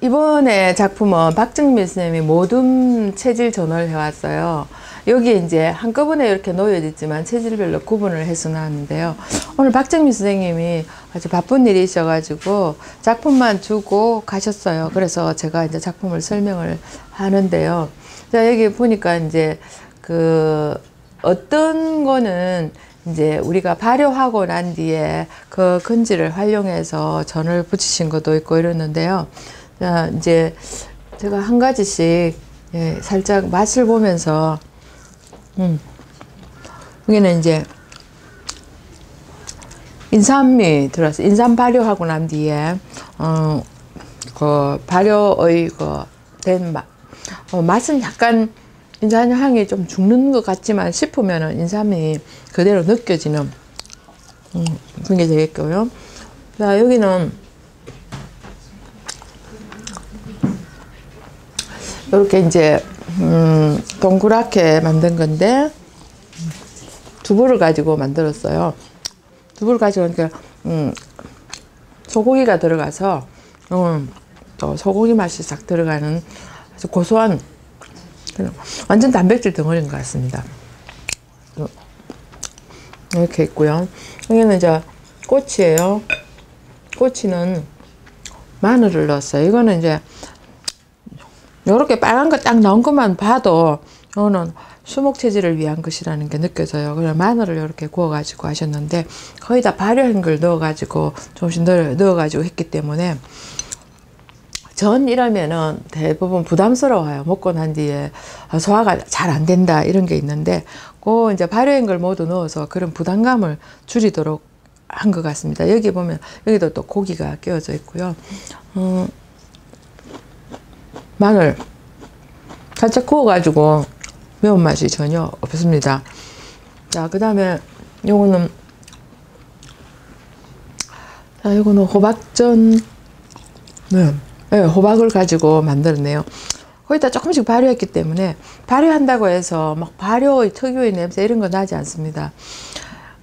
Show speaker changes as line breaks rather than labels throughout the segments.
이번에 작품은 박정민 선생님이 모둠 체질 전을 해왔어요. 여기 이제 한꺼번에 이렇게 놓여져 있지만 체질별로 구분을 해서 나왔는데요. 오늘 박정민 선생님이 아주 바쁜 일이 있어가지고 작품만 주고 가셨어요. 그래서 제가 이제 작품을 설명을 하는데요. 자, 여기 보니까 이제 그 어떤 거는 이제 우리가 발효하고 난 뒤에 그 건지를 활용해서 전을 붙이신 것도 있고 이러는데요. 자, 이제 제가 한 가지씩 예, 살짝 맛을 보면서 음. 여기는 이제 인삼이 들어서 인삼 발효하고 난 뒤에 어, 그 발효의 그된 맛, 어, 맛은 약간 인삼 향이 좀 죽는 것 같지만 싶으면은 인삼이 그대로 느껴지는 음, 그런 게 되겠고요. 자 여기는 이렇게 이제 음, 동그랗게 만든 건데 두부를 가지고 만들었어요. 두부를 가지고 그러니까 음, 소고기가 들어가서 음, 또 소고기 맛이 싹 들어가는 아주 고소한 완전 단백질 덩어리인 것 같습니다. 이렇게 있고요. 여기는 이제 꼬치예요. 꼬치는 마늘을 넣었어요. 이거는 이제 이렇게 빨간 거딱 나온 것만 봐도 이거는 수목 체질을 위한 것이라는 게 느껴져요. 그래 마늘을 이렇게 구워가지고 하셨는데 거의 다 발효한 걸 넣어가지고 조금씩 넣어, 넣어 가지고 했기 때문에 전 이러면은 대부분 부담스러워요. 먹고 난 뒤에 소화가 잘 안 된다 이런 게 있는데 그 이제 발효한 걸 모두 넣어서 그런 부담감을 줄이도록 한 것 같습니다. 여기 보면 여기도 또 고기가 끼워져 있고요. 음, 마늘 살짝 구워가지고 매운맛이 전혀 없습니다. 자, 그 다음에 요거는 자, 요거는 호박전 네. 네, 호박을 가지고 만들었네요. 거기다 조금씩 발효했기 때문에 발효한다고 해서 막 발효의 특유의 냄새 이런 거 나지 않습니다.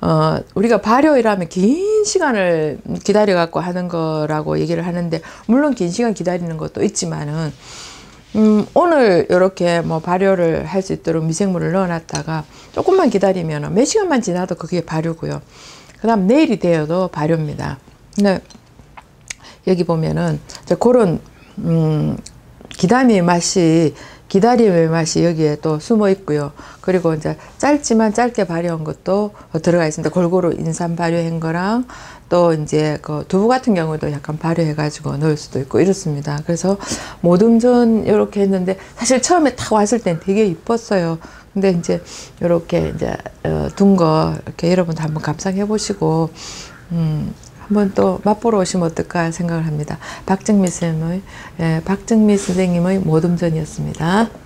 어, 우리가 발효이라면 긴 시간을 기다려 갖고 하는 거라고 얘기를 하는데 물론 긴 시간 기다리는 것도 있지만은 음, 오늘 이렇게 뭐 발효를 할 수 있도록 미생물을 넣어놨다가 조금만 기다리면 몇 시간만 지나도 그게 발효고요. 그 다음 내일이 되어도 발효입니다. 근데 여기 보면은 그런 음, 기다림의 맛이 기다림의 맛이 여기에 또 숨어 있고요. 그리고 이제 짧지만 짧게 발효한 것도 들어가 있습니다. 골고루 인삼 발효한 거랑 또 이제 그 두부 같은 경우도 약간 발효해가지고 넣을 수도 있고 이렇습니다. 그래서 모듬전 이렇게 했는데 사실 처음에 딱 왔을 땐 되게 이뻤어요. 근데 이제 이렇게 이제 어, 둔거 이렇게 여러분도 한번 감상해 보시고 음, 한번 또 맛보러 오시면 어떨까 생각을 합니다. 박정미 쌤의 예, 박정미 선생님의 모듬전이었습니다.